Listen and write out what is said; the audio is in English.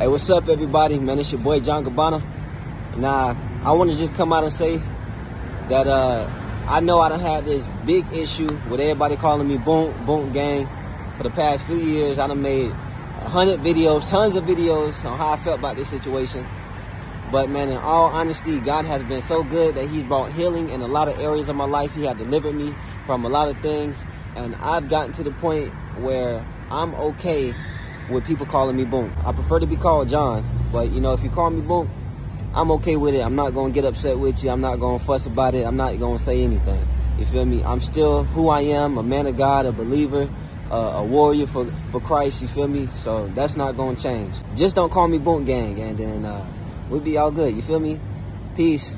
Hey, what's up, everybody? Man, it's your boy John Gabbana. Now, I want to just come out and say that uh, I know I done had this big issue with everybody calling me Boonk Boonk Gang for the past few years. I done made hundred videos, tons of videos on how I felt about this situation. But man, in all honesty, God has been so good that He's brought healing in a lot of areas of my life. He had delivered me from a lot of things, and I've gotten to the point where I'm okay with people calling me Boonk. I prefer to be called John, but you know, if you call me Boonk, I'm okay with it. I'm not gonna get upset with you. I'm not gonna fuss about it. I'm not gonna say anything. You feel me? I'm still who I am, a man of God, a believer, uh, a warrior for, for Christ. You feel me? So that's not gonna change. Just don't call me Boonk Gang, and then uh, we'll be all good. You feel me? Peace.